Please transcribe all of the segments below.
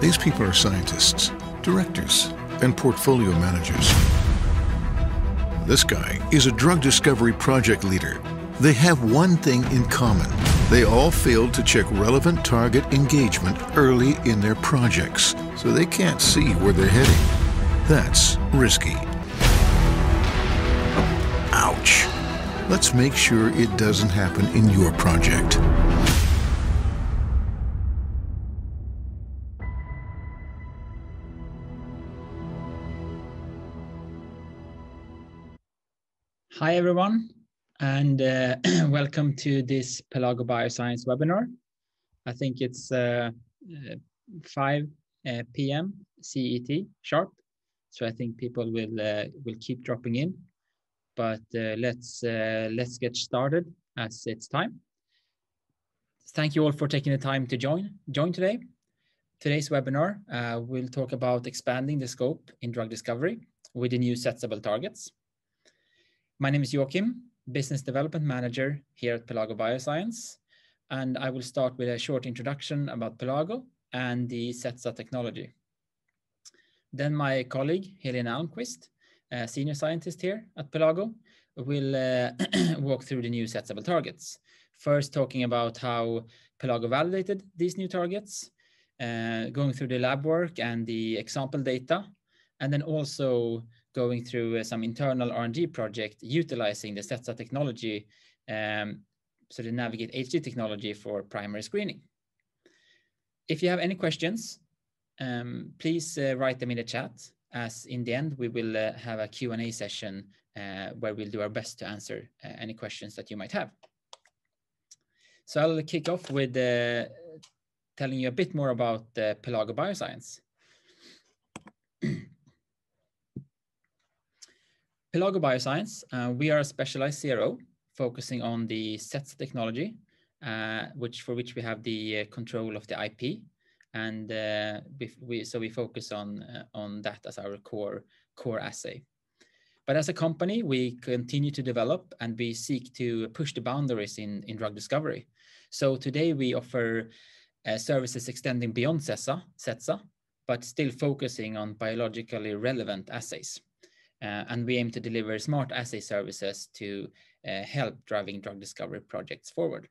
These people are scientists, directors, and portfolio managers. This guy is a drug discovery project leader. They have one thing in common. They all failed to check relevant target engagement early in their projects, so they can't see where they're heading. That's risky. Ouch. Let's make sure it doesn't happen in your project. Hi, everyone, and uh, welcome to this Pelago Bioscience webinar. I think it's uh, uh, 5 uh, p.m. CET sharp, so I think people will uh, will keep dropping in. But uh, let's let's get started as it's time. Thank you all for taking the time to join join today. Today's webinar will talk about expanding the scope in drug discovery with the new CETSAble targets. My name is Joachim, Business Development Manager here at Pelago Bioscience, and I will start with a short introduction about Pelago and the CETSA technology. Then my colleague, Helena Almqvist, a senior scientist here at Pelago, will uh, walk through the new CETSAble targets. First, talking about how Pelago validated these new targets, uh, going through the lab work and the example data, and then also going through uh, some internal R&D project utilizing the CETSA technology, um, so the Navigate HT technology for primary screening. If you have any questions, um, please uh, write them in the chat as in the end we will uh, have a Q&A session uh, where we'll do our best to answer uh, any questions that you might have. So I'll kick off with uh, telling you a bit more about the Pelago Bioscience. Pelago Bioscience, uh, we are a specialized CRO focusing on the CETS technology, uh, which for which we have the uh, control of the IP, and uh, we, we, so we focus on uh, on that as our core core assay. But as a company, we continue to develop and we seek to push the boundaries in in drug discovery. So today we offer uh, services extending beyond CESA, CETSA, but still focusing on biologically relevant assays. Uh, and we aim to deliver smart assay services to uh, help driving drug discovery projects forward.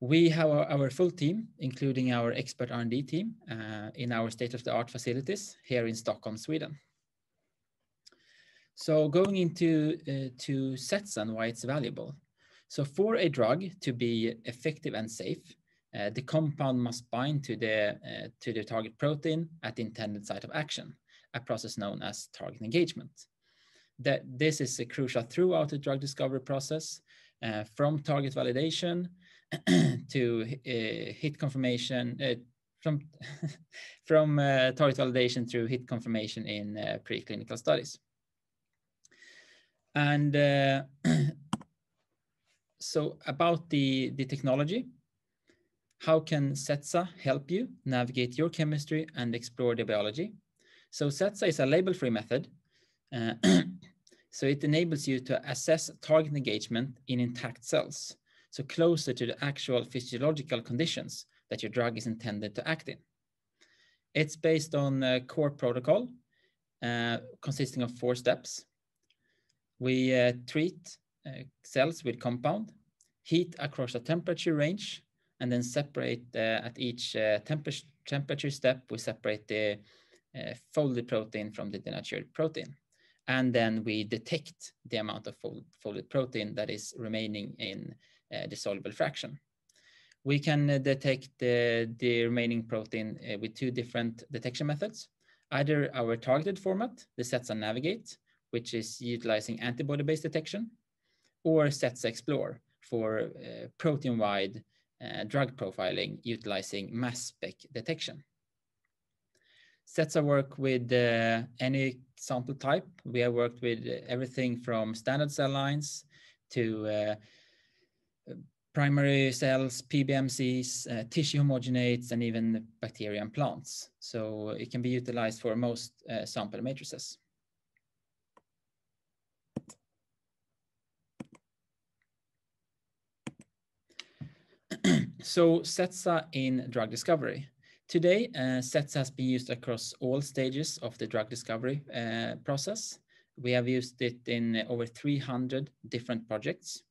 We have our, full team, including our expert R&D team, uh, in our state-of-the-art facilities here in Stockholm, Sweden. So going into uh, to CETSA and why it's valuable. So for a drug to be effective and safe, uh, the compound must bind to the, uh, to the target protein at the intended site of action a process known as target engagement. That this is crucial throughout the drug discovery process, uh, from target validation to uh, hit confirmation, uh, from from uh, target validation through hit confirmation in uh, preclinical studies. And uh, so about the, the technology, how can CETSA help you navigate your chemistry and explore the biology? So CETSA is a label-free method. Uh, so it enables you to assess target engagement in intact cells, so closer to the actual physiological conditions that your drug is intended to act in. It's based on a core protocol uh, consisting of four steps. We uh, treat uh, cells with compound, heat across a temperature range, and then separate uh, at each uh, temperature step, we separate the Eh, folded protein from the denatured protein. And then we detect the amount of fold, folded protein that is remaining in eh, the soluble fraction. We can uh, detect the, the remaining protein with two different detection methods. Either our targeted format, the CETSA Navigate, which is utilizing antibody-based detection, or CETSA Explore for protein-wide drug profiling utilizing mass spec detection. CETSA work with uh, any sample type. We have worked with everything from standard cell lines to uh, primary cells, PBMCs, uh, tissue homogenates, and even bacteria and plants. So it can be utilized for most uh, sample matrices. so CETSA in drug discovery. Today, uh, CETSA has been used across all stages of the drug discovery uh, process. We have used it in over 300 different projects.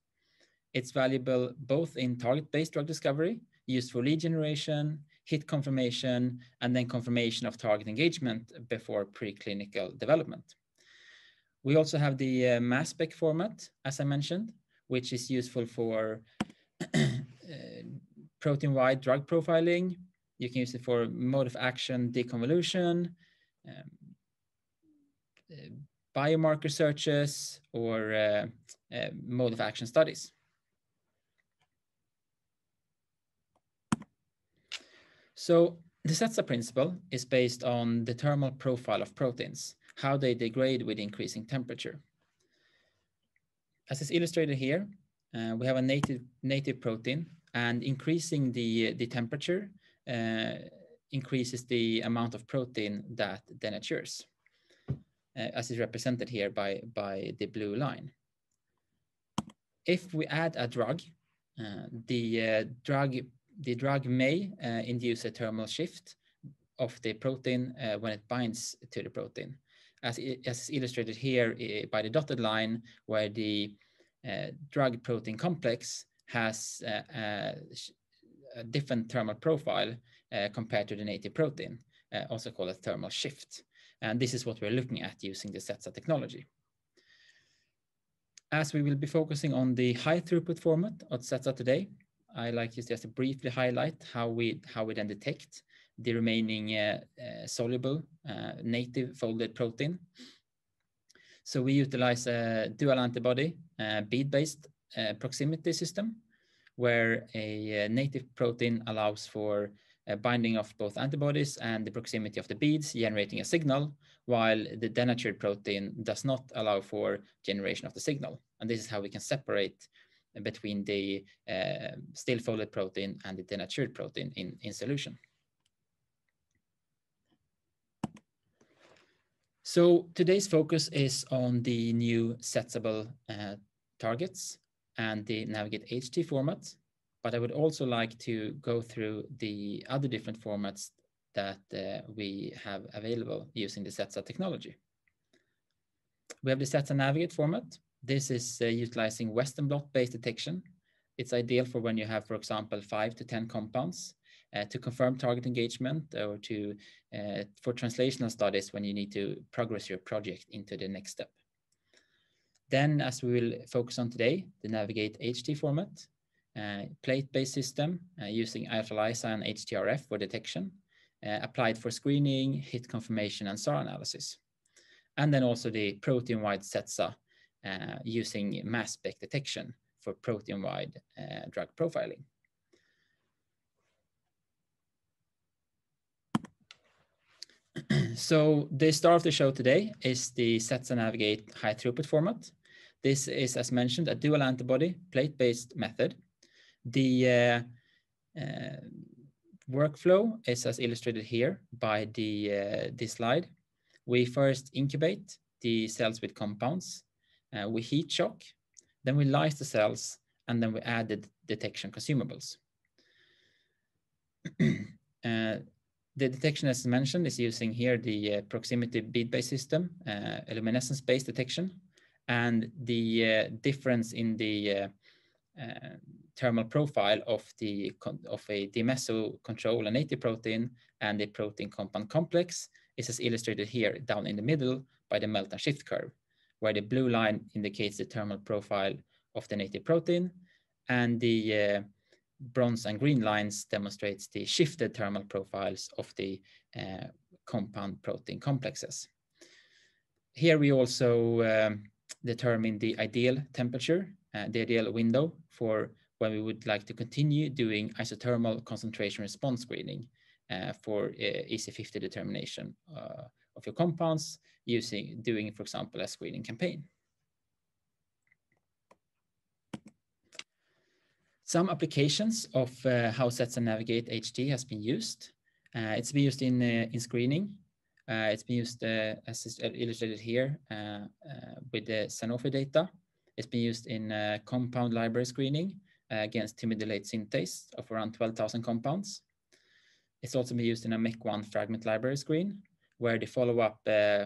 It's valuable both in target-based drug discovery, used for lead generation, hit confirmation, and then confirmation of target engagement before preclinical development. We also have the uh, mass spec format, as I mentioned, which is useful for uh, protein-wide drug profiling, you can use it for mode of action deconvolution, um, uh, biomarker searches, or uh, uh, mode of action studies. So the CETSA principle is based on the thermal profile of proteins, how they degrade with increasing temperature. As is illustrated here, uh, we have a native, native protein and increasing the, the temperature increases the amount of protein that denatures, uh, as is represented here by, by the blue line. If we add a drug, uh, the drug the drug may induce a thermal shift of the protein uh, when it binds to the protein, as, as illustrated here uh, by the dotted line, where the uh, drug protein complex has a different thermal profile uh, compared to the native protein, uh, also called a thermal shift. And this is what we're looking at using the CETSA technology. As we will be focusing on the high throughput format of CETSA today, I like just to briefly highlight how we, how we then detect the remaining uh, uh, soluble uh, native folded protein. So we utilize a dual antibody uh, bead-based proximity system where a native protein allows for binding of both antibodies and the proximity of the beads generating a signal, while the denatured protein does not allow for generation of the signal. And this is how we can separate between the uh, still folded protein and the denatured protein in, in solution. So today's focus is on the new CETSAble uh, targets and the Navigate HT format, but I would also like to go through the other different formats that uh, we have available using the CETSA technology. We have the CETSA Navigate format. This is uh, utilizing Western blot-based detection. It's ideal for when you have, for example, five to 10 compounds uh, to confirm target engagement or to uh, for translational studies when you need to progress your project into the next step. Then, as we will focus on today, the Navigate HT format, uh, plate-based system uh, using AlphaLISA and HTRF for detection, uh, applied for screening, hit confirmation, and SAR analysis. And then also the protein-wide CETSA uh, using mass spec detection for protein-wide uh, drug profiling. so the star of the show today is the CETSA Navigate high throughput format. This is, as mentioned, a dual antibody plate-based method. The uh, uh, workflow is as illustrated here by the uh, this slide. We first incubate the cells with compounds. Uh, we heat shock, then we lyse the cells, and then we add the detection consumables. the detection, as mentioned, is using here the uh, proximity bead-based system, uh, luminescence-based detection, and the uh, difference in the uh, uh, thermal profile of the of a DMSO control and native protein and the protein compound complex is as illustrated here down in the middle by the melt and shift curve, where the blue line indicates the thermal profile of the native protein, and the uh, bronze and green lines demonstrates the shifted thermal profiles of the uh, compound protein complexes. Here we also um, determine the ideal temperature, uh, the ideal window for when we would like to continue doing isothermal concentration response screening uh, for uh, EC50 determination uh, of your compounds using doing, for example, a screening campaign. Some applications of uh, how and Navigate HT has been used. Uh, it's been used in, uh, in screening. It's been used as illustrated here with the Sanofi data. It's been used in compound library screening against thymidylate synthase of around 12,000 compounds. It's also been used in a MEK1 fragment library screen, where the follow-up uh,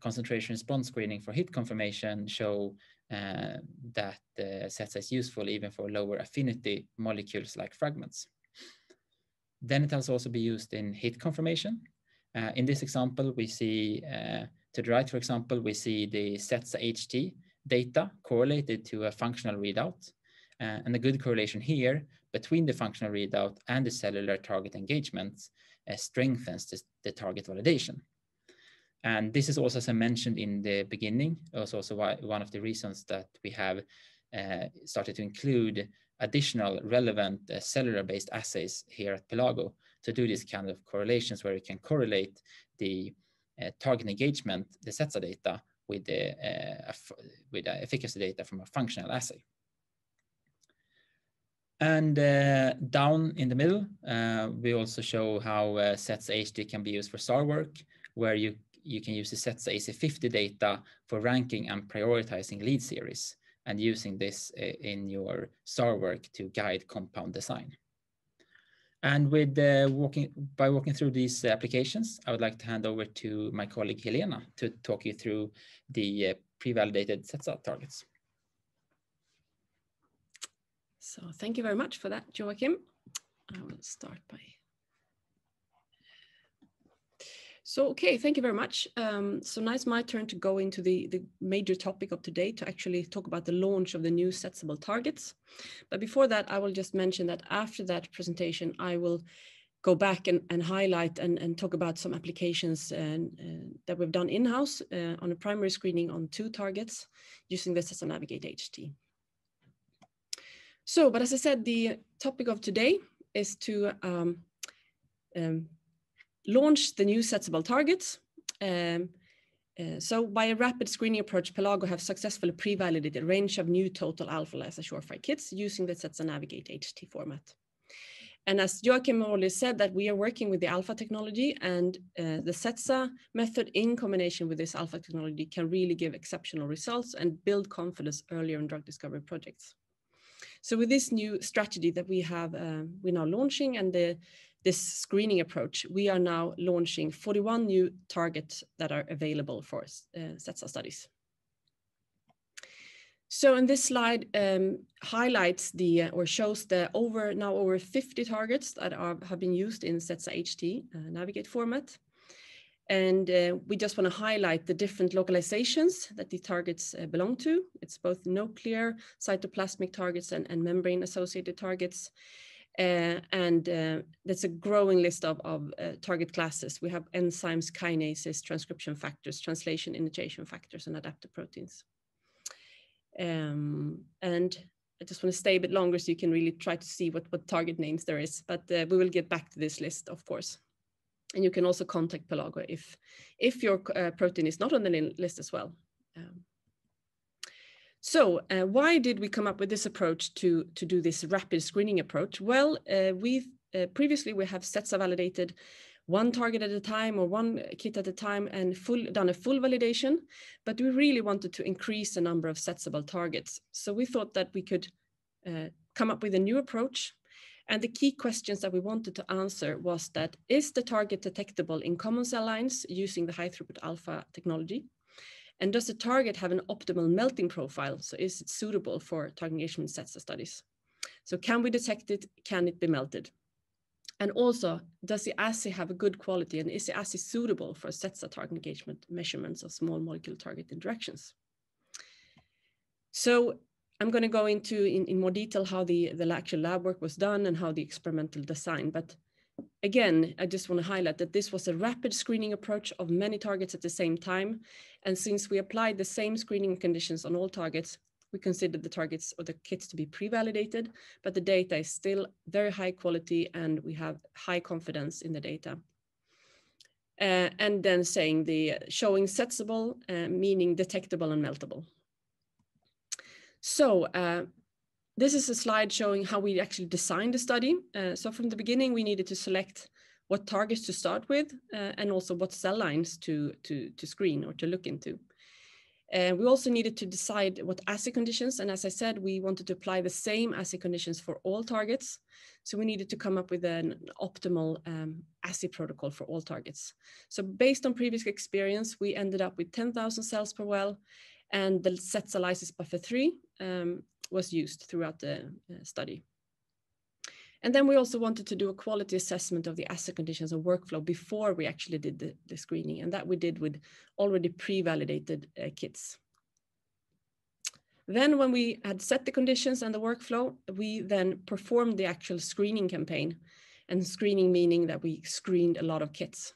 concentration response screening for hit confirmation show that the set is useful even for lower affinity molecules like fragments. Then it has also been used in hit confirmation. Uh, in this example, we see uh, to the right, for example, we see the CETSA HT data correlated to a functional readout. Uh, and a good correlation here between the functional readout and the cellular target engagement uh, strengthens the target validation. And this is also, as I mentioned in the beginning, was also why, one of the reasons that we have uh, started to include additional relevant uh, cellular-based assays here at Pelago to do this kind of correlations where we can correlate the uh, target engagement, the CETSA data, with the uh, with the efficacy data from a functional assay. And uh, down in the middle, uh, we also show how uh, CETSA HT can be used for SAR work, where you you can use the CETSA AC50 data for ranking and prioritizing lead series and using this uh, in your SAR work to guide compound design. And with uh, walking by walking through these applications, I would like to hand over to my colleague Helena to talk you through the uh, pre-validated CETSA targets. So thank you very much for that, Joachim. I will start by So, okay, thank you very much. Um, so now it's my turn to go into the, the major topic of today to actually talk about the launch of the new CETSAble targets. But before that, I will just mention that after that presentation, I will go back and, and highlight and, and talk about some applications and, uh, that we've done in-house uh, on a primary screening on two targets using the CETSA Navigate HT. So, but as I said, the topic of today is to um, um, launched the new CETSAble targets. Um, uh, so by a rapid screening approach, Pelago have successfully pre-validated a range of new total AlphaLISA surefire kits using the CETSA Navigate HT format. And as Joachim already said that we are working with the alpha technology and uh, the CETSA method in combination with this alpha technology can really give exceptional results and build confidence earlier in drug discovery projects. So with this new strategy that we have, uh, we're now launching and the this screening approach, we are now launching 41 new targets that are available for uh, CETSA studies. So in this slide um, highlights the uh, or shows the over now over 50 targets that are, have been used in CETSA HT uh, Navigate format. And uh, we just want to highlight the different localizations that the targets uh, belong to. It's both nuclear, cytoplasmic targets and, and membrane associated targets. Uh, and uh, that's a growing list of, of uh, target classes. We have enzymes, kinases, transcription factors, translation initiation factors, and adaptive proteins. Um, and I just want to stay a bit longer so you can really try to see what, what target names there is, but uh, we will get back to this list, of course. And you can also contact Pelago if, if your uh, protein is not on the list as well. Um, so uh, why did we come up with this approach to, to do this rapid screening approach? Well, uh, we've uh, previously we have CETSA validated one target at a time or one kit at a time and full, done a full validation, but we really wanted to increase the number of CETSAble targets. So we thought that we could uh, come up with a new approach. And the key questions that we wanted to answer was that, is the target detectable in common cell lines using the high throughput alpha technology? And does the target have an optimal melting profile? So is it suitable for target engagement CETSA studies? So can we detect it? Can it be melted? And also, does the assay have a good quality and is the assay suitable for CETSA target engagement measurements of small molecule target interactions? So I'm going to go into in, in more detail how the, the actual lab work was done and how the experimental design, but Again, I just want to highlight that this was a rapid screening approach of many targets at the same time. And since we applied the same screening conditions on all targets, we considered the targets or the kits to be pre-validated, but the data is still very high quality and we have high confidence in the data. Uh, and then saying the showing CETSAble, uh, meaning detectable and meltable. So uh, this is a slide showing how we actually designed the study. Uh, so from the beginning, we needed to select what targets to start with uh, and also what cell lines to, to, to screen or to look into. And we also needed to decide what assay conditions. And as I said, we wanted to apply the same assay conditions for all targets. So we needed to come up with an optimal um, assay protocol for all targets. So based on previous experience, we ended up with 10,000 cells per well and the CETSA lysis buffer 3 um, was used throughout the uh, study. And then we also wanted to do a quality assessment of the assay conditions and workflow before we actually did the, the screening. And that we did with already pre-validated uh, kits. Then when we had set the conditions and the workflow, we then performed the actual screening campaign and screening meaning that we screened a lot of kits.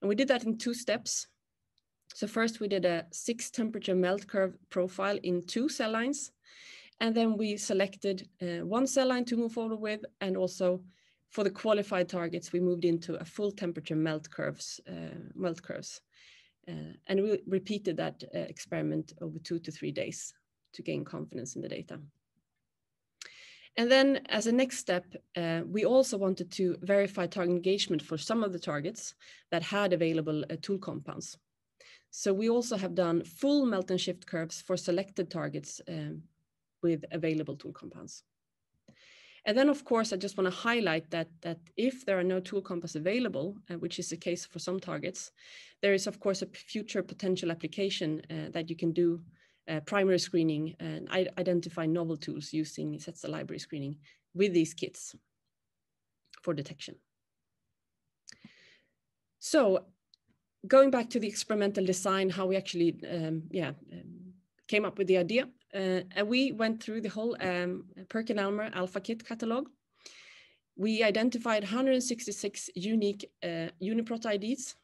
And we did that in two steps. So first we did a six temperature melt curve profile in two cell lines. And then we selected uh, one cell line to move forward with. And also for the qualified targets, we moved into a full temperature melt curves, uh, melt curves. Uh, and we repeated that uh, experiment over two to three days to gain confidence in the data. And then as a next step, uh, we also wanted to verify target engagement for some of the targets that had available uh, tool compounds. So we also have done full melt and shift curves for selected targets um, with available tool compounds. And then, of course, I just want to highlight that, that if there are no tool compounds available, uh, which is the case for some targets, there is, of course, a future potential application uh, that you can do uh, primary screening and identify novel tools using CETSA library screening with these kits for detection. So going back to the experimental design, how we actually, um, yeah, um, came up with the idea. Uh, and we went through the whole um, PerkinElmer Alpha Kit catalog. We identified 166 unique uh, UniProt IDs.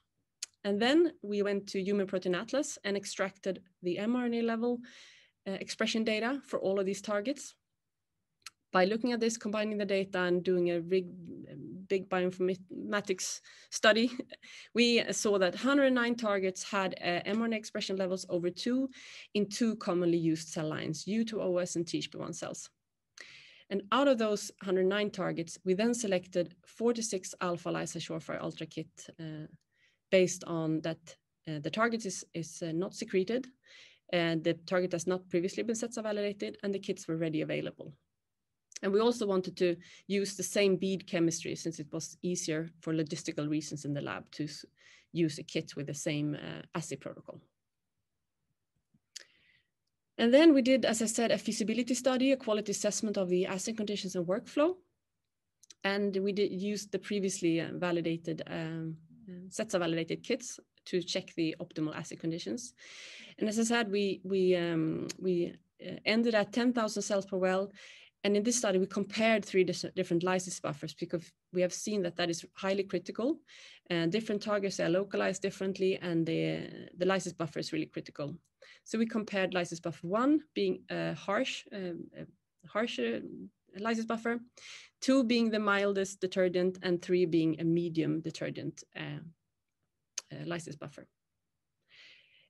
And then we went to Human Protein Atlas and extracted the mRNA level uh, expression data for all of these targets by looking at this, combining the data and doing a big, big bioinformatics study, we saw that 109 targets had uh, mRNA expression levels over two in two commonly used cell lines, U2OS and THP1 cells. And out of those 109 targets, we then selected 46 AlphaLISA Surefire Ultra kit uh, based on that uh, the target is, is uh, not secreted, and the target has not previously been CETSA validated, and the kits were ready available. And we also wanted to use the same bead chemistry since it was easier for logistical reasons in the lab to use a kit with the same uh, assay protocol. And then we did, as I said, a feasibility study, a quality assessment of the assay conditions and workflow. And we did use the previously uh, validated um, sets of validated kits to check the optimal assay conditions. And as I said, we, we, um, we uh, ended at 10,000 cells per well and in this study, we compared three different lysis buffers because we have seen that that is highly critical. And different targets are localized differently, and the, the lysis buffer is really critical. So we compared lysis buffer one being a harsh, um, a harsher lysis buffer, two being the mildest detergent, and three being a medium detergent uh, uh, lysis buffer.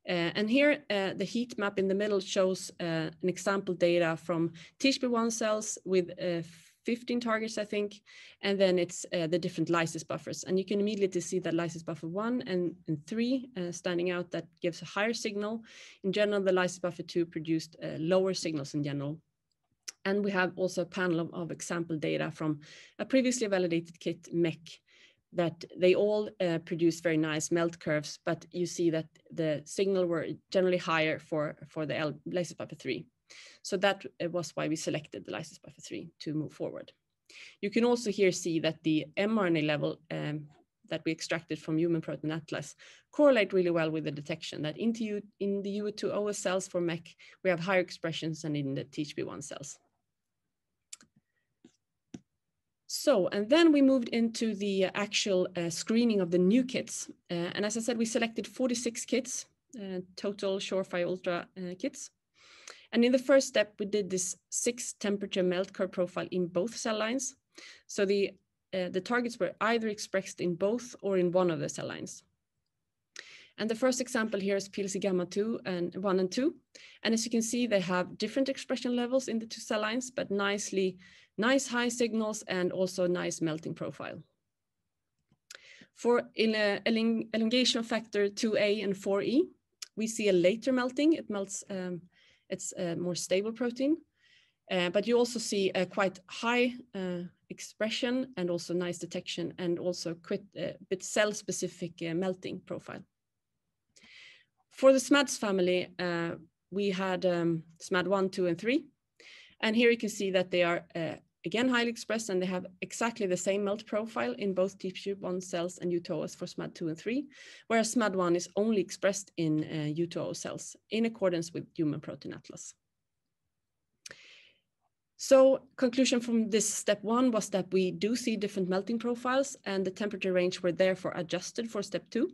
Uh, and here, uh, the heat map in the middle shows uh, an example data from THP1 cells with 15 targets, I think, and then it's uh, the different lysis buffers. And you can immediately see that lysis buffer one and, and three uh, standing out that gives a higher signal. In general, the lysis buffer two produced uh, lower signals in general. And we have also a panel of, of, example data from a previously validated kit, MEK, that they all uh, produce very nice melt curves, but you see that the signal were generally higher for, for the L lysis buffer 3. So that uh, was why we selected the lysis buffer 3 to move forward. You can also here see that the mRNA level um, that we extracted from human protein atlas correlate really well with the detection that in the U2OS cells for MEK, we have higher expressions than in the THP1 cells. So, and then we moved into the actual uh, screening of the new kits. Uh, and as I said, we selected 46 kits, uh, total Surefire Ultra uh, kits. And in the first step, we did this six temperature melt curve profile in both cell lines. So the, uh, the targets were either expressed in both or in one of the cell lines. And the first example here is PLC gamma 2 and 1 and 2. And as you can see, they have different expression levels in the two cell lines, but nicely nice high signals and also nice melting profile. For in a elongation factor 2A and 4E, we see a later melting. It melts, um, it's a more stable protein. Uh, but you also see a quite high uh, expression and also nice detection and also quite a uh, bit cell-specific uh, melting profile. For the SMADS family, uh, we had um, SMAD 1, 2, and 3. And here you can see that they are uh, again highly expressed and they have exactly the same melt profile in both THP1 cells and U2O for SMAD2 and 3, whereas SMAD1 is only expressed in uh, U2O cells in accordance with Human Protein Atlas. So conclusion from this step one was that we do see different melting profiles and the temperature range were therefore adjusted for step two.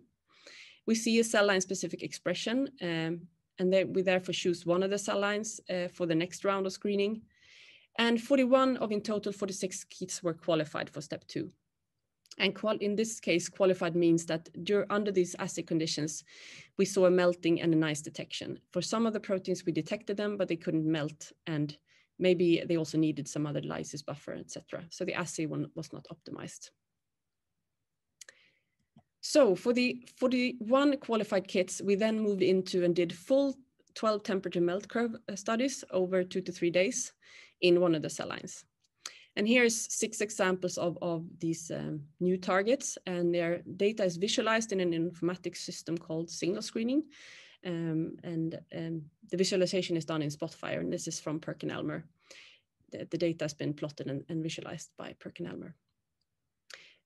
We see a cell line specific expression um, and we therefore choose one of the cell lines uh, for the next round of screening. And 41 of in total 46 kits were qualified for step two. And in this case, qualified means that under these assay conditions, we saw a melting and a nice detection. For some of the proteins, we detected them, but they couldn't melt and Maybe they also needed some other lysis buffer, etc. So the assay one was not optimized. So for the 41 qualified kits, we then moved into and did full 12 temperature melt curve uh, studies over two to three days in one of the cell lines. And here's six examples of, of these um, new targets and their data is visualized in an informatics system called signal screening. Um, and um, the visualization is done in Spotfire, and this is from PerkinElmer. The, the data has been plotted and, and visualized by PerkinElmer.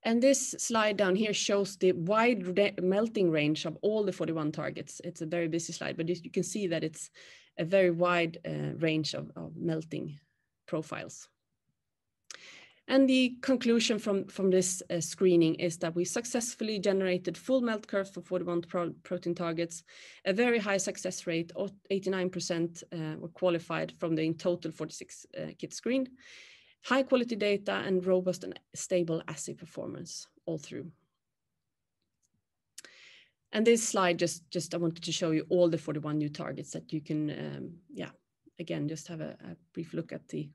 And this slide down here shows the wide melting range of all the 41 targets. It's a very busy slide, but you can see that it's a very wide uh, range of, of melting profiles. And the conclusion from, from this uh, screening is that we successfully generated full melt curves for 41 pro protein targets, a very high success rate, 89% uh, were qualified from the in total 46 uh, kits screened, high quality data and robust and stable assay performance all through. And this slide just, just I wanted to show you all the 41 new targets that you can, um, yeah, again, just have a, a brief look at the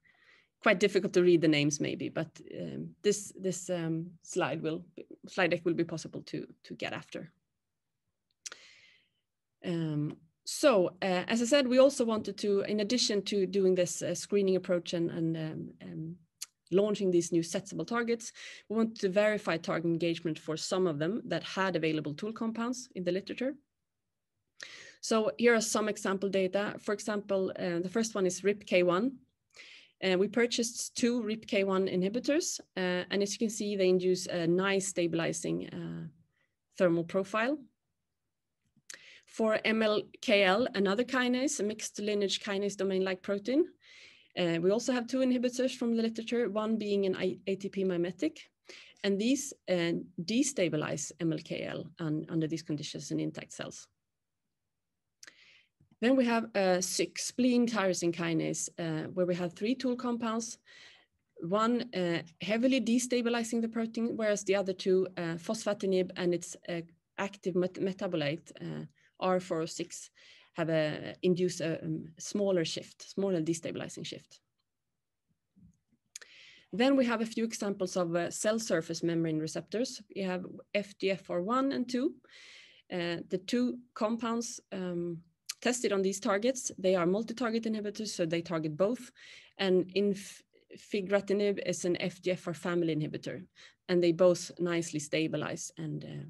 quite difficult to read the names maybe, but um, this this um, slide will slide deck will be possible to to get after. Um, so uh, as I said, we also wanted to, in addition to doing this uh, screening approach and, and um, um, launching these new CETSAble targets, we want to verify target engagement for some of them that had available tool compounds in the literature. So here are some example data. For example, uh, the first one is RIPK1, uh, we purchased two RIPK1 inhibitors, uh, and as you can see, they induce a nice stabilizing uh, thermal profile. For MLKL, another kinase, a mixed lineage kinase domain-like protein, uh, we also have two inhibitors from the literature, one being an ATP mimetic, and these uh, destabilize MLKL under these conditions in intact cells. Then we have uh, SYK spleen tyrosine kinase, uh, where we have three tool compounds, one uh, heavily destabilizing the protein, whereas the other two, uh, fostamatinib and its uh, active met metabolite, uh, R406, have a, induce a um, smaller shift, smaller destabilizing shift. Then we have a few examples of uh, cell surface membrane receptors. We have FGFR1 and 2. the two compounds um, tested on these targets. They are multi-target inhibitors, so they target both. And infigratinib is an FGFR family inhibitor, and they both nicely stabilize and uh,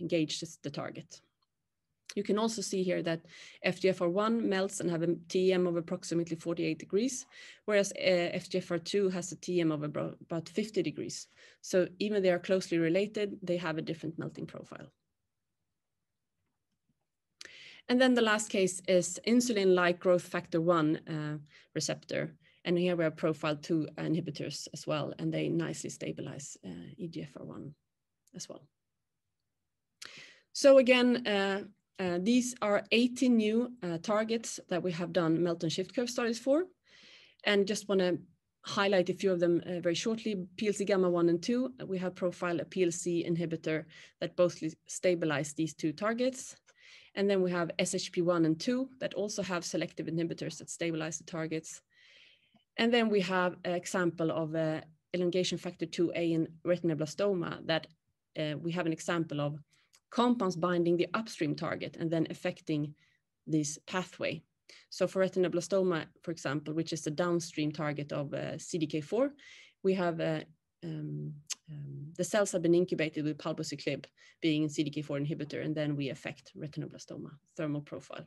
engage the target. You can also see here that FGFR1 melts and have a TM of approximately 48 degrees, whereas uh, FGFR2 has a TM of about 50 degrees. So even they are closely related, they have a different melting profile. And then the last case is insulin-like growth factor 1 uh, receptor. And here we have profile 2 inhibitors as well, and they nicely stabilize uh, EGFR1 as well. So again, uh, uh these are 18 new uh, targets that we have done melt and shift curve studies for. And just want to highlight a few of them uh, very shortly. PLC gamma 1 and 2, we have profiled a PLC inhibitor that both stabilize these two targets. And then we have SHP1 and 2 that also have selective inhibitors that stabilize the targets. And then we have an example of uh, elongation factor 2A in retinoblastoma that uh, we have an example of compounds binding the upstream target and then affecting this pathway. So for retinoblastoma, for example, which is the downstream target of uh, CDK4, we have uh, um, um, the cells have been incubated with palbociclib being a CDK4 inhibitor, and then we affect retinoblastoma thermal profile.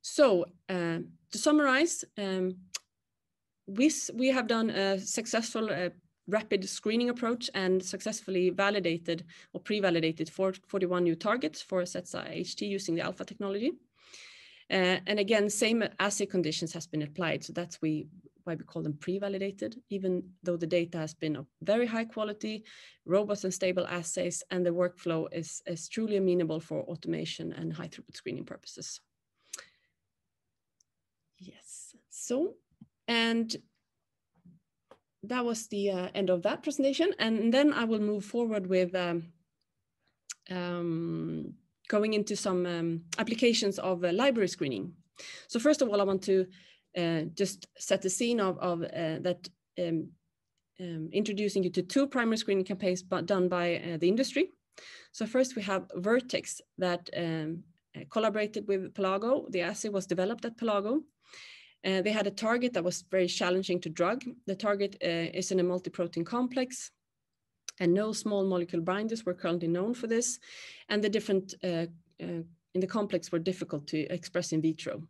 So uh, to summarize, um, we, we have done a successful uh, rapid screening approach and successfully validated or pre-validated 41 new targets for CETSA HT using the alpha technology. Uh, and again, same assay conditions has been applied. So that's we, why we call them pre-validated, even though the data has been of very high quality, robust and stable assays, and the workflow is, is truly amenable for automation and high throughput screening purposes. Yes, so, and that was the uh, end of that presentation. And then I will move forward with um, um, going into some um, applications of uh, library screening. So first of all, I want to just set the scene of, of uh, that um, um, introducing you to two primary screening campaigns but done by uh, the industry. So first we have Vertex that um, collaborated with Pelago. The assay was developed at Pelago uh, they had a target that was very challenging to drug. The target uh, is in a multi-protein complex and no small molecule binders were currently known for this. And the different uh, uh in the complex were difficult to express in vitro.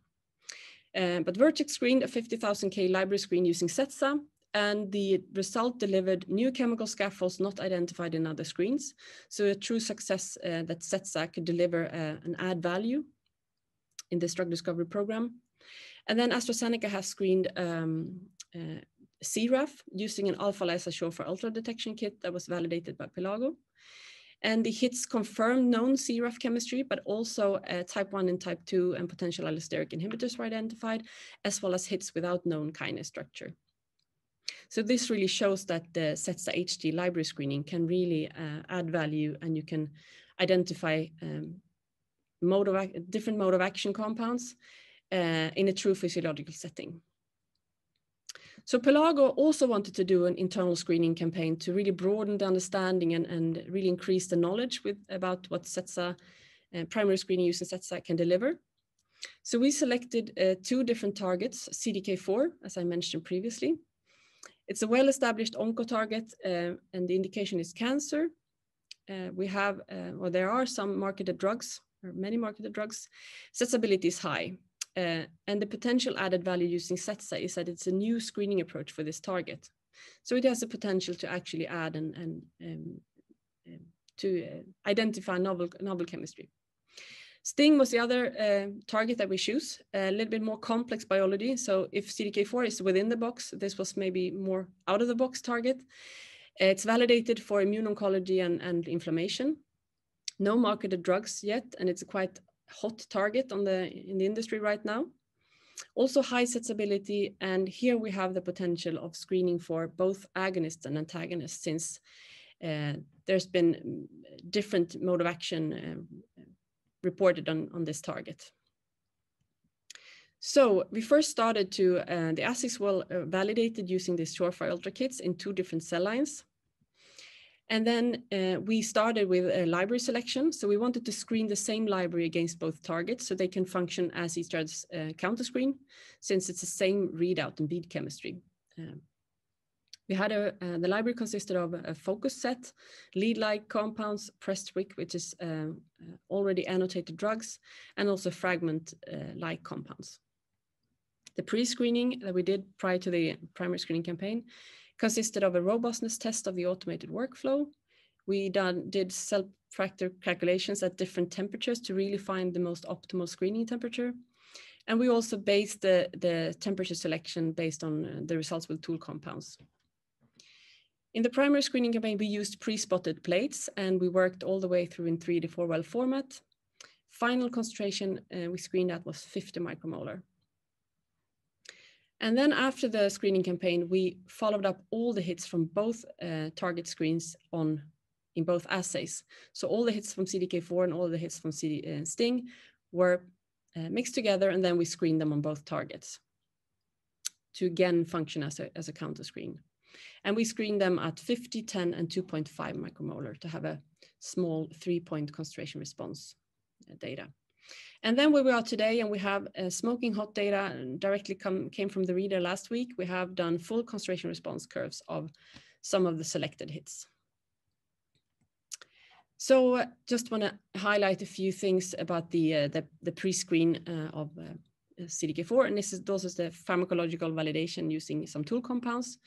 Uh, but Vertex screened a 50,000 K library screen using CETSA and the result delivered new chemical scaffolds not identified in other screens. So a true success uh, that CETSA could deliver an add value in this drug discovery program. And then AstraZeneca has screened um, uh, CRAF using an AlphaLISA SureFire Ultra detection kit that was validated by Pelago. And the hits confirmed known CRAF chemistry, but also uh, type 1 and type 2 and potential allosteric inhibitors were identified, as well as hits without known kinase structure. So this really shows that the CETSA HT library screening can really uh, add value and you can identify um, mode of different mode of action compounds uh, in a true physiological setting. So Pelago also wanted to do an internal screening campaign to really broaden the understanding and, and really increase the knowledge with about what CETSA uh, primary screening using CETSA can deliver. So we selected uh, two different targets, CDK4, as I mentioned previously. It's a well-established oncotarget uh, and the indication is cancer. Uh, we have, uh, well, there are some marketed drugs, or many marketed drugs. Accessibility is high. Uh, and the potential added value using CETSA is that it's a new screening approach for this target. So it has the potential to actually add and, and um, um, to uh, identify novel, novel chemistry. Sting was the other uh, target that we choose, a little bit more complex biology. So if CDK4 is within the box, this was maybe more out of the box target. It's validated for immune oncology and, and inflammation. No marketed drugs yet, and it's a quite hot target on the in the industry right now. Also high sensibility, and here we have the potential of screening for both agonists and antagonists since uh, there's been different mode of action uh, reported on, on this target. So we first started to, uh, the assays were validated using these Surefire Ultra kits in two different cell lines. And then uh, we started with a library selection. So we wanted to screen the same library against both targets so they can function as each other's uh, counter screen, since it's the same readout in bead chemistry. Um, we had a, uh, the library consisted of a focus set, lead-like compounds, Prestwick, which is uh, uh, already annotated drugs, and also fragment-like uh, compounds. The pre-screening that we did prior to the primary screening campaign consisted of a robustness test of the automated workflow. We done, did cell factor calculations at different temperatures to really find the most optimal screening temperature. And we also based the, the temperature selection based on uh, the results with tool compounds. In the primary screening campaign, we used pre-spotted plates and we worked all the way through in 3 to 4 well format. Final concentration uh, we screened at was 50 micromolar. And then after the screening campaign, we followed up all the hits from both uh, target screens on in both assays. So all the hits from CDK4 and all the hits from CD, uh, Sting were uh, mixed together, and then we screened them on both targets to again function as a, as a counter screen. And we screened them at 50, 10, and 2.5 micromolar to have a small three-point concentration response uh, data. And then where we are today, and we have uh, smoking hot data directly come, came from the reader last week, we have done full concentration response curves of some of the selected hits. So uh, just want to highlight a few things about the, uh, the, the pre-screen uh, of uh, CDK4, and this is those is the pharmacological validation using some tool compounds.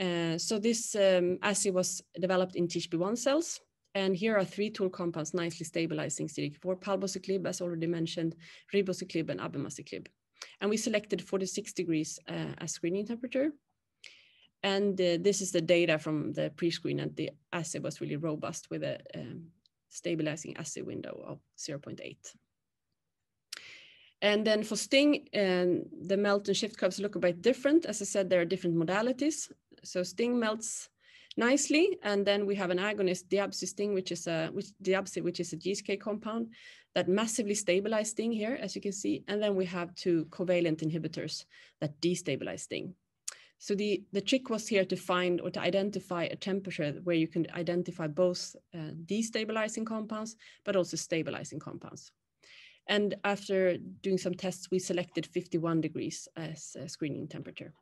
Uh, so this um, assay was developed in THP1 cells, and here are three tool compounds nicely stabilizing CDK4, palbociclib, as already mentioned, ribociclib, and abemaciclib. And we selected 46 degrees uh, as screening temperature. And uh, this is the data from the pre-screen, and the assay was really robust with a um, stabilizing assay window of 0.8. And then for Sting, um, the melt and shift curves look a bit different. As I said, there are different modalities. So Sting melts nicely, and then we have an agonist, diABZI Sting, which is a which diABZI, which is a GSK compound that massively stabilize STING here, as you can see. And then we have two covalent inhibitors that destabilize STING. So the, the trick was here to find or to identify a temperature where you can identify both uh, destabilizing compounds, but also stabilizing compounds. And after doing some tests, we selected 51 degrees as a screening temperature.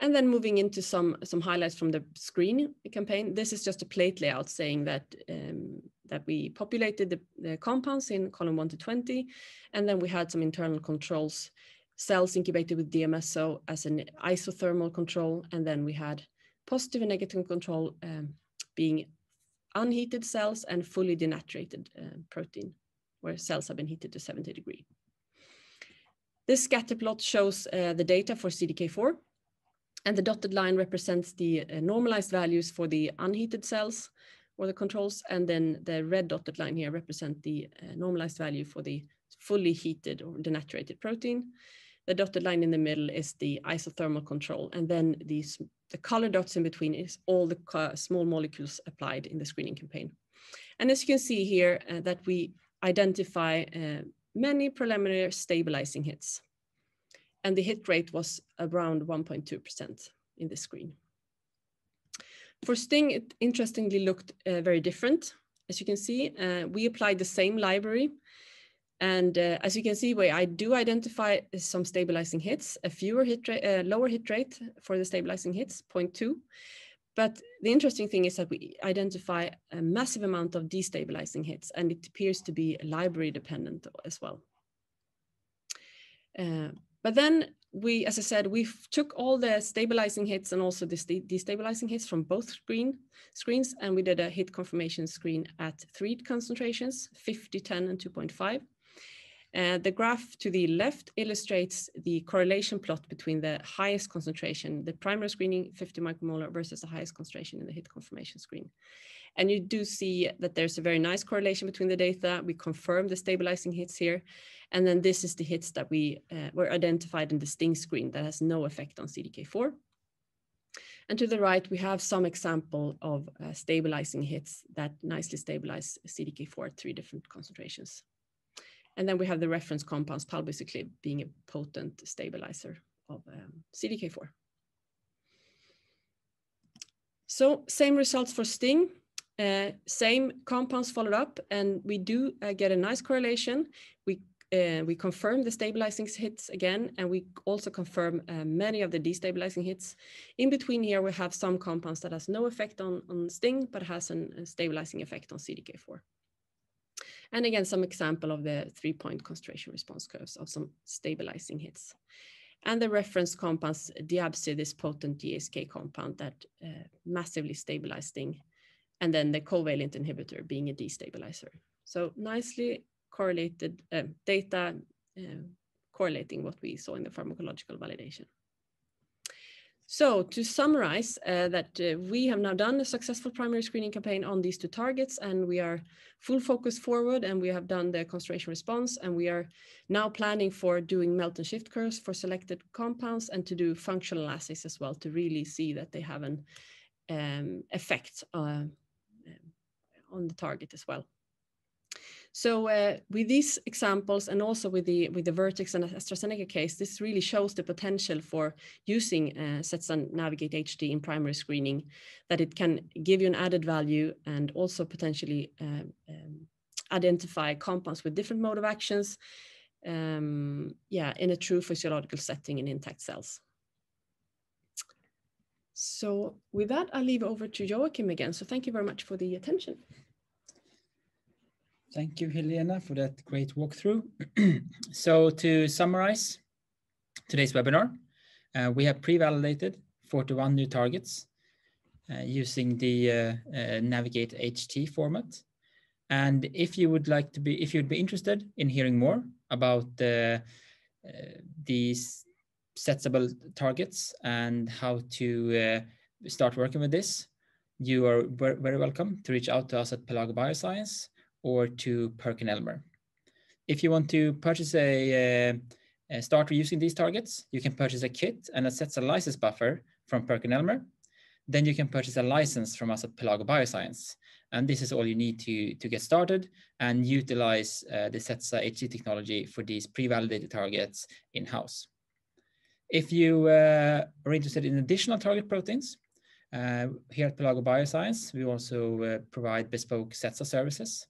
And then moving into some, some highlights from the screen campaign. This is just a plate layout saying that, um, that we populated the, the compounds in column 1 to 20, and then we had some internal controls, cells incubated with DMSO as an isothermal control, and then we had positive and negative control um, being unheated cells and fully denaturated uh, protein, where cells have been heated to 70 degree. This scatter plot shows uh, the data for CDK4, and the dotted line represents the uh, normalized values for the unheated cells or the controls, and then the red dotted line here represent the uh, normalized value for the fully heated or denaturated protein. The dotted line in the middle is the isothermal control, and then these the color dots in between is all the small molecules applied in the screening campaign. And as you can see here, uh, that we identify uh, many preliminary stabilizing hits. And the hit rate was around 1.2% in the screen. For Sting, it interestingly looked uh, very different. As you can see, uh, we applied the same library and uh, as you can see, I do identify some stabilizing hits, a fewer hit rate, uh, lower hit rate for the stabilizing hits, 0.2. But the interesting thing is that we identify a massive amount of destabilizing hits, and it appears to be library dependent as well. But then we, as I said, we took all the stabilizing hits and also the destabilizing hits from both screen screens, and we did a hit confirmation screen at three concentrations, 50, 10, and 2.5. Uh, the graph to the left illustrates the correlation plot between the highest concentration, the primary screening 50 micromolar versus the highest concentration in the hit confirmation screen. And you do see that there's a very nice correlation between the data. We confirm the stabilizing hits here. And then this is the hits that we uh, were identified in the STING screen that has no effect on CDK4. And to the right, we have some example of uh, stabilizing hits that nicely stabilize CDK4 at three different concentrations. And then we have the reference compounds, palbociclib being a potent stabilizer of um, CDK4. So same results for STING, uh, same compounds followed up, and we do uh, get a nice correlation. We uh, we confirm the stabilizing hits again, and we also confirm uh, many of the destabilizing hits. In between here, we have some compounds that has no effect on, on STING, but has an, a stabilizing effect on CDK4. And again, some example of the three-point concentration response curves of some stabilizing hits. And the reference compounds, diABZI, this potent GSK compound that uh, massively stabilizing, and then the covalent inhibitor being a destabilizer. So nicely correlated uh, data uh, correlating what we saw in the pharmacological validation. So to summarize uh, that uh, we have now done a successful primary screening campaign on these two targets and we are full focus forward and we have done the concentration response and we are now planning for doing melt and shift curves for selected compounds and to do functional assays as well to really see that they have an um, effect uh, on the target as well. So uh, with these examples and also with the with the Vertex and AstraZeneca case, this really shows the potential for using uh, CETSA Navigate HT in primary screening, that it can give you an added value and also potentially uh, um, identify compounds with different mode of actions, um, yeah, in a true physiological setting in intact cells. So with that, I'll leave over to Joachim again. So thank you very much for the attention. Thank you, Helena, for that great walkthrough. so to summarize today's webinar, uh, we have pre-validated 41 new targets uh, using the uh, uh Navigate HT format. And if you would like to be, if you'd be interested in hearing more about uh, these CETSAble targets and how to start working with this, you are very welcome to reach out to us at Pelago Bioscience or to PerkinElmer. If you want to purchase a, a, start using these targets, you can purchase a kit and a CETSA lysis buffer from PerkinElmer. Then you can purchase a license from us at Pelago Bioscience. And this is all you need to, to get started and utilize uh, the CETSA HT technology for these pre-validated targets in-house. If you uh, are interested in additional target proteins, uh, here at Pelago Bioscience, we also uh, provide bespoke sets of services.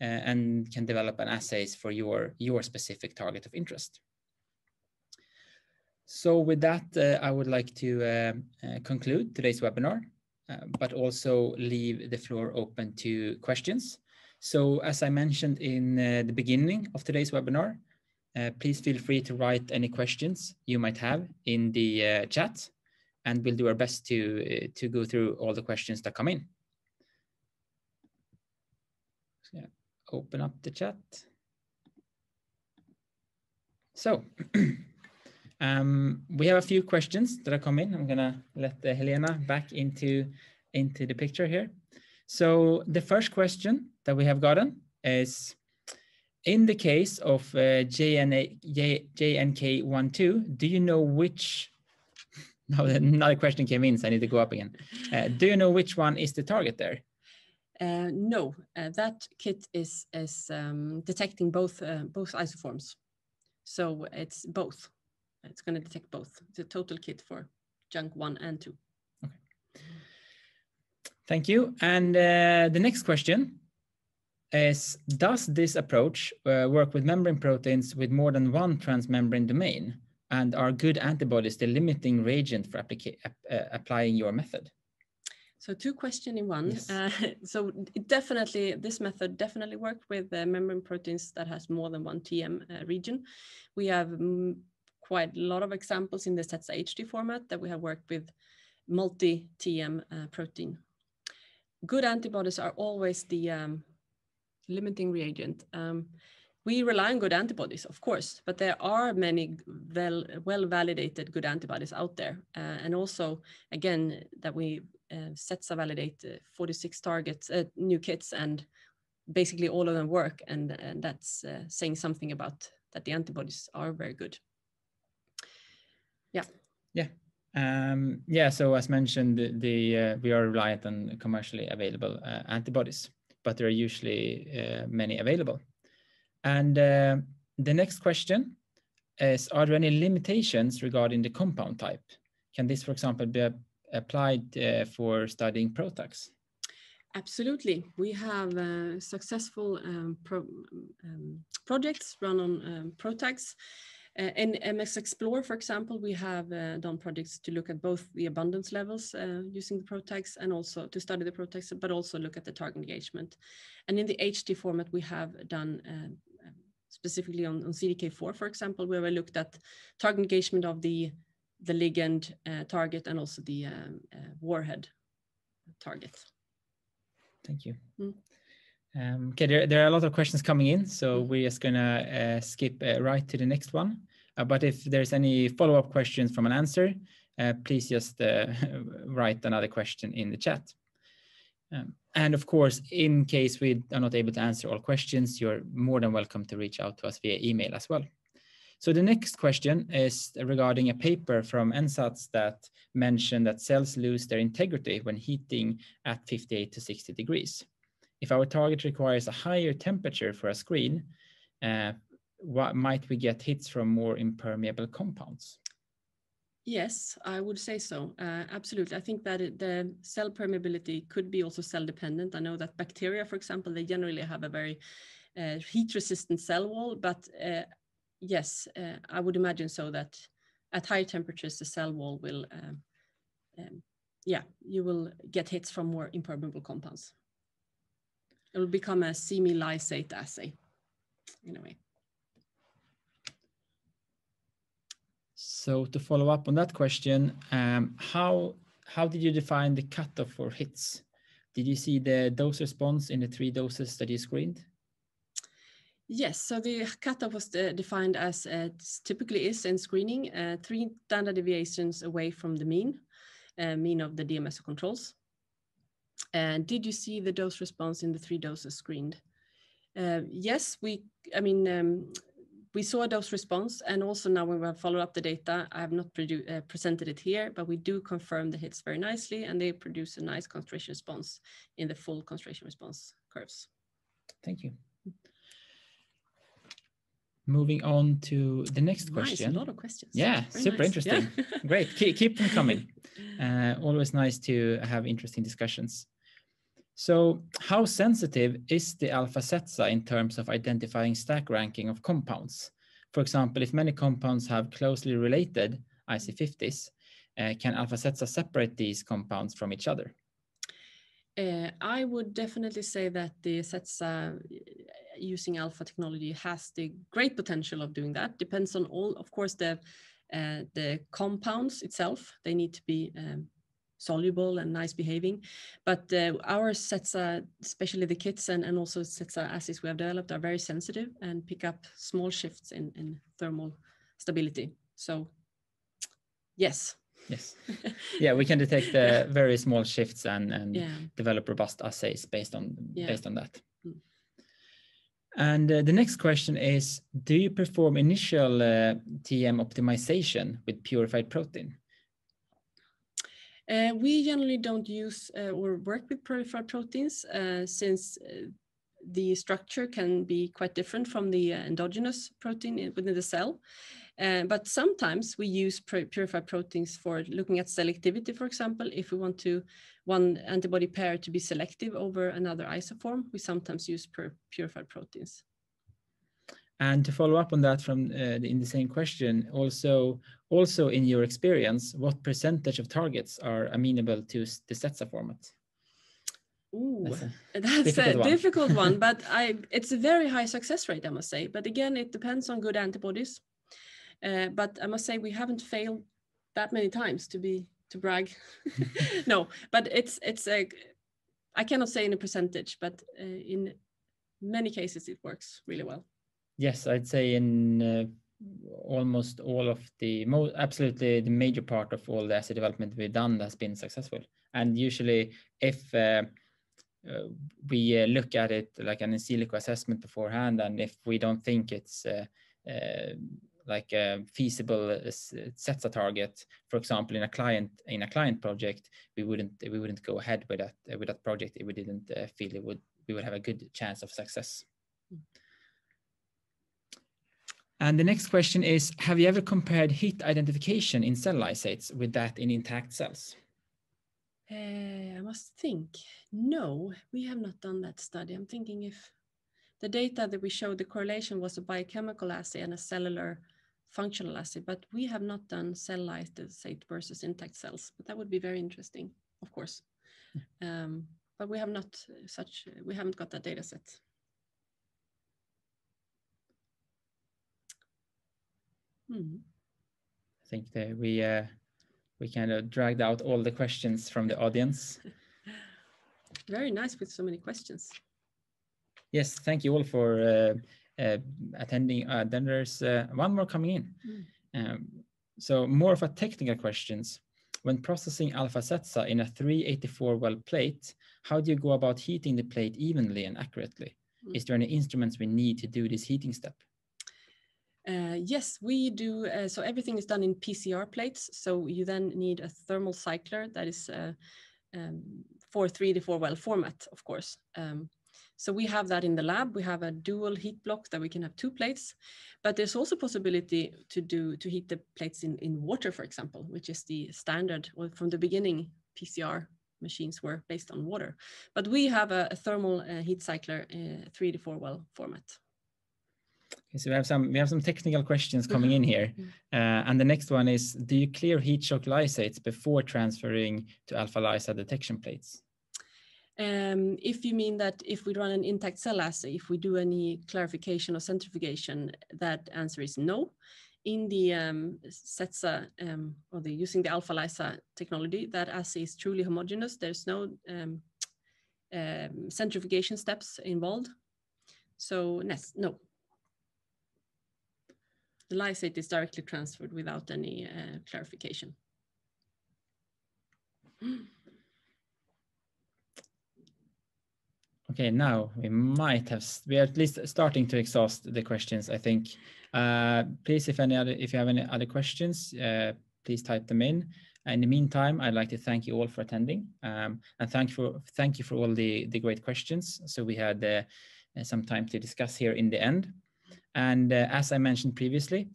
Uh, and can develop an assays for your, your specific target of interest. So with that, uh, I would like to uh, conclude today's webinar, but also leave the floor open to questions. So as I mentioned in the beginning of today's webinar, uh, please feel free to write any questions you might have in the uh, chat and we'll do our best to, uh, to go through all the questions that come in. So, yeah open up the chat. So um, we have a few questions that are coming. I'm gonna let uh, Helena back into, into the picture here. So the first question that we have gotten is, in the case of uh, JNA, J, JNK12, do you know which, now another question came in, so I need to go up again. Uh, do you know which one is the target there? Uh, no, uh, that kit is is um, detecting both uh, both isoforms, so it's both. It's going to detect both. It's a total kit for JNK one and two. Okay. Thank you. And uh, the next question is: Does this approach uh, work with membrane proteins with more than one transmembrane domain? And are good antibodies the limiting reagent for uh, applying your method? So two questions in one. Yes. Uh, so definitely, this method definitely worked with uh, membrane proteins that has more than one TM uh, region. We have mm, quite a lot of examples in the CETSA HT format that we have worked with multi-TM uh, protein. Good antibodies are always the um, limiting reagent. Um, we rely on good antibodies, of course, but there are many well, well validated good antibodies out there. Uh, and also, again, that we uh, CETSA validate uh, 46 targets, uh, new kits, and basically all of them work. And, and that's uh, saying something about that the antibodies are very good. Yeah. Yeah. Um, yeah. So as mentioned, the, the uh, we are reliant on commercially available uh, antibodies, but there are usually many available. And the next question is, are there any limitations regarding the compound type? Can this, for example, be applied uh, for studying PROTACs? Absolutely. We have uh, successful um, pro um, projects run on um, PROTACs. Uh, in MS Explore, for example, we have uh, done projects to look at both the abundance levels uh, using the PROTACs and also to study the PROTACs, but also look at the target engagement. And in the HT format, we have done uh, specifically on, on CDK4, for example, where we looked at target engagement of the the ligand uh, target and also the um, uh, warhead target. Thank you. Mm. Um, okay, there, there are a lot of questions coming in, so mm. we're just gonna uh, skip uh, right to the next one. Uh, but if there's any follow-up questions from an answer, uh, please just write another question in the chat. Um, and of course, in case we are not able to answer all questions, you're more than welcome to reach out to us via email as well. So the next question is regarding a paper from NCATS that mentioned that cells lose their integrity when heating at 58 to 60 degrees. if our target requires a higher temperature for a screen, uh, what might we get hits from more impermeable compounds? Yes, I would say so. Uh, absolutely. I think that it, the cell permeability could be also cell dependent. I know that bacteria, for example, they generally have a very uh, heat resistant cell wall, but uh, yes, uh, I would imagine so that at high temperatures, the cell wall will, um, um, yeah, you will get hits from more impermeable compounds. It will become a semi-lysate assay in a way. So to follow up on that question, um, how how did you define the cutoff for hits? Did you see the dose response in the three doses that you screened? Yes, so the cutoff was uh, defined as uh, it typically is in screening, uh, three standard deviations away from the mean, uh, mean of the DMSO controls. And did you see the dose response in the three doses screened? Uh, yes, we, I mean, um, we saw a dose response and also now when we have followed up the data, I have not uh, presented it here, but we do confirm the hits very nicely and they produce a nice concentration response in the full concentration response curves. Thank you. Moving on to the next question. Nice, a lot of questions. Yeah, Very super nice. interesting. Yeah. Great, keep, keep them coming. Uh, always nice to have interesting discussions. So how sensitive is the alpha CETSA in terms of identifying stack ranking of compounds? For example, if many compounds have closely related IC50s, uh, can alpha CETSA separate these compounds from each other? Uh, I would definitely say that the CETSA using alpha technology has the great potential of doing that. Depends on all, of course, the uh, the compounds itself. They need to be um, soluble and nice behaving. But uh, our CETSA, especially the kits and, and also CETSA assays we have developed, are very sensitive and pick up small shifts in, in thermal stability. So, yes. Yes. Yeah, we can detect the very small shifts and, and yeah. develop robust assays based on yeah. based on that. And uh, the next question is, do you perform initial uh, TM optimization with purified protein? Uh, we generally don't use uh, or work with purified proteins uh, since uh, the structure can be quite different from the endogenous protein within the cell. Uh, but sometimes we use purified proteins for looking at selectivity, for example, if we want to one antibody pair to be selective over another isoform, we sometimes use purified proteins. And to follow up on that from uh, in the same question, also, also in your experience, what percentage of targets are amenable to the CETSA format? Ooh, that's a, that's difficult, a one. difficult one, but I, it's a very high success rate, I must say. But again, it depends on good antibodies. Uh, but I must say we haven't failed that many times to be to brag. no, but it's it's a I cannot say in a percentage, but uh, in many cases it works really well. Yes, I'd say in uh, almost all of the most absolutely the major part of all the assay development we've done has been successful. And usually, if uh, uh, we uh, look at it like an in silico assessment beforehand, and if we don't think it's like a feasible CETSA target, for example, in a client in a client project, we wouldn't we wouldn't go ahead with that uh, with that project if we didn't uh, feel it would we would have a good chance of success. And the next question is, have you ever compared heat identification in cell lysates with that in intact cells? Uh, I must think. No, we have not done that study. I'm thinking if the data that we showed, the correlation was a biochemical assay and a cellular functional assay, but we have not done cell lysate versus intact cells, but that would be very interesting, of course. Um, but we have not such, we haven't got that data set. Hmm. I think that we uh, we kind of dragged out all the questions from the audience. Very nice with so many questions. Yes, thank you all for uh, uh, attending. Uh, then there's uh, one more coming in. Mm. Um, so more of a technical questions. When processing alpha CETSA in a 384 well plate, how do you go about heating the plate evenly and accurately? Mm. Is there any instruments we need to do this heating step? Uh, yes, we do. Uh, so everything is done in PCR plates. So you then need a thermal cycler that is uh, um, for 3 to 4 well format, of course. Um, So we have that in the lab. We have a dual heat block that we can have two plates, but there's also possibility to do to heat the plates in, in water, for example, which is the standard well, from the beginning PCR machines were based on water. But we have a, a thermal uh, heat cycler uh, three to four well format. Okay, so we have some we have some technical questions coming in here, Mhm. uh, and the next one is: Do you clear heat shock lysates before transferring to AlphaLISA detection plates? Um, if you mean that if we run an intact cell assay, if we do any clarification or centrifugation, that answer is no. In the um, CETSA um, or the using the AlphaLISA technology, that assay is truly homogeneous. There's no um, um, centrifugation steps involved. So yes, no. The lysate is directly transferred without any uh, clarification. Okay, now we might have, we are at least starting to exhaust the questions. I think. Uh, please, if any other if you have any other questions, uh, please type them in. In the meantime, I'd like to thank you all for attending, um, and thank you for thank you for all the the great questions. So we had uh, some time to discuss here in the end. And uh, as I mentioned previously,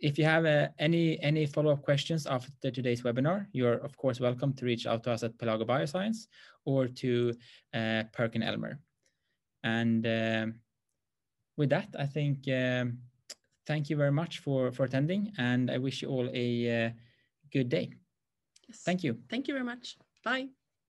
if you have uh, any any follow up questions after today's webinar, you're of course welcome to reach out to us at Pelago Bioscience or to uh, PerkinElmer. And um, with that, I think um, thank you very much for for attending, and I wish you all a uh, good day. Yes. Thank you. Thank you very much. Bye.